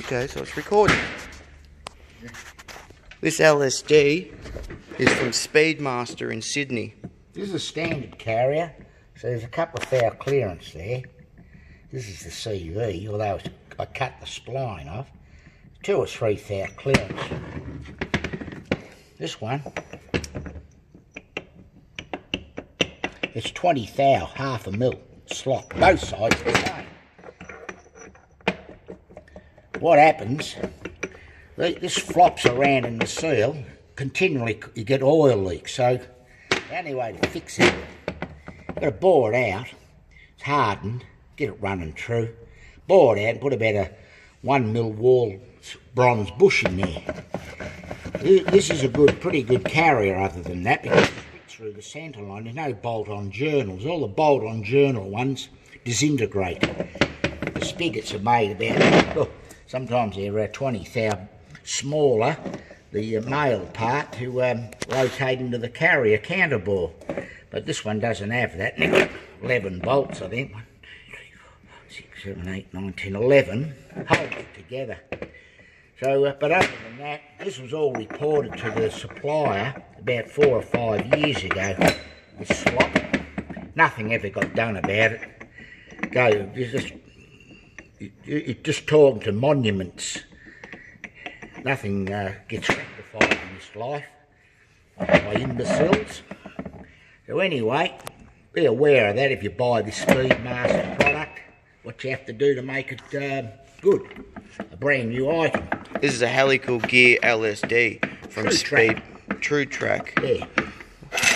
Okay, so it's recording. This LSD is from Speedmaster in Sydney. This is a standard carrier, so there's a couple of thou clearance there. This is the CV, although I cut the spline off. Two or three thou clearance. This one, it's 20 thou, half a mil slot. Both sides the same. What happens, this flops around in the seal, continually you get oil leaks, so the only way to fix it, you've got to bore it out, it's hardened, get it running true, bore it out and put about a one mil wall bronze bush in there. This is a good, pretty good carrier other than that because it through the centre line. There's no bolt-on journals. All the bolt-on journal ones disintegrate. The spigots are made about, oh, sometimes they're uh, 20 thou smaller, the uh, male part to um, rotate into the carrier counterbore. But this one doesn't have that. 11 bolts, I think. 1, 2, 3, 4, 6, 7, 8, 9, 10, 11. Hold it together. So, uh, but other than that, this was all reported to the supplier about four or five years ago. This slop. Nothing ever got done about it. Go, just it, just talking to monuments. Nothing uh, gets rectified in this life by imbeciles. So anyway, be aware of that if you buy this Speedmaster product. What you have to do to make it uh, good. A brand new item. This is a helical gear LSD from True Speed Track. Truetrac. Yeah.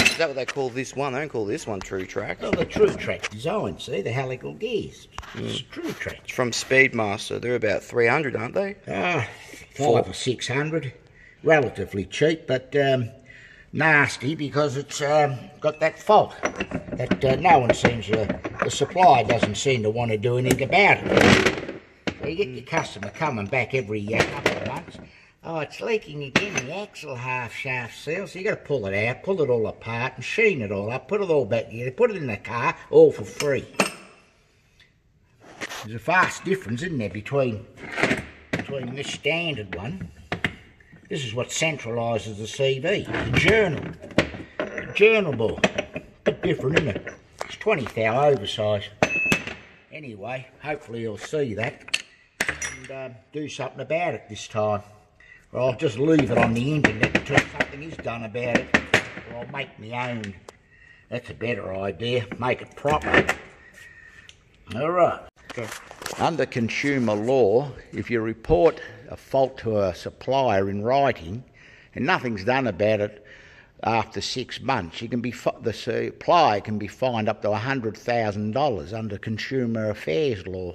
Is that what they call this one? They don't call this one Truetrac. Well, the Truetrac design, see, the helical gears. Track. It's from Speedmaster. They're about 300, aren't they? Ah, five or six hundred. Relatively cheap, but um, nasty because it's um, got that fault that uh, no one seems to, the supplier doesn't seem to want to do anything about it. So you get your customer coming back every uh, couple of months. Oh, it's leaking again, the axle half shaft seal, so you got to pull it out, pull it all apart, and sheen it all up, put it all back together, put it in the car, all for free. There's a vast difference, isn't there, between between this standard one. This is what centralises the CV. The journal. The journal ball. Bit different, isn't it? It's 20 thou oversized. Anyway, hopefully you'll see that and um, do something about it this time. Or I'll just leave it on the internet until something is done about it. Or I'll make my own. That's a better idea. Make it proper. All right. Under consumer law, if you report a fault to a supplier in writing and nothing's done about it after six months, you can be the supplier can be fined up to hundred thousand dollars under consumer affairs law.